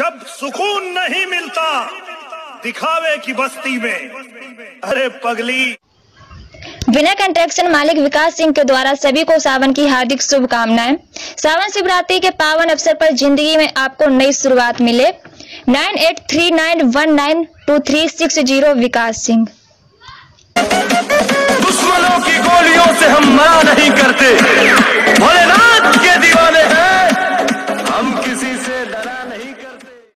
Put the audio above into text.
जब सुकून नहीं मिलता दिखावे की बस्ती में। अरे पगली। विनय कंस्ट्रक्शन मालिक विकास सिंह के द्वारा सभी को सावन की हार्दिक शुभकामनाएँ। सावन शिवरात्रि के पावन अवसर पर ज़िंदगी में आपको नई शुरुआत मिले। Nine eight three nine one nine two three six zero Vikas Singh.